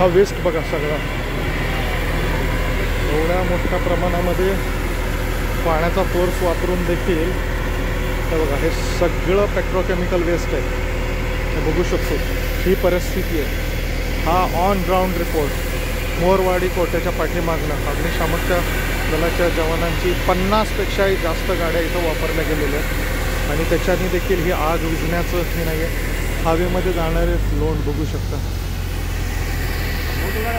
हा वेस्ट बघा सगळा. एवढ्या मोठ्या प्रमाणामध्ये पाण्याचा फोर्स वापरून देखील हे बघा हे सगळं पेट्रोकेमिकल वेस्ट आहे. हे बघू शकतो. ही परिस्थिती आहे. हा ऑन ग्राउंड रिपोर्ट मोरवाडी कोट्याच्या पाठीमागनं अग्निशामकच्या दलाच्या जवानांची पन्नासपेक्षाही जास्त गाड्या इथं वापरल्या गेलेल्या आहेत. आणि त्याच्याने देखील ही आग विझण्याचं हे नाही आहे हवेमध्ये जाणारे लोण बघू शकता.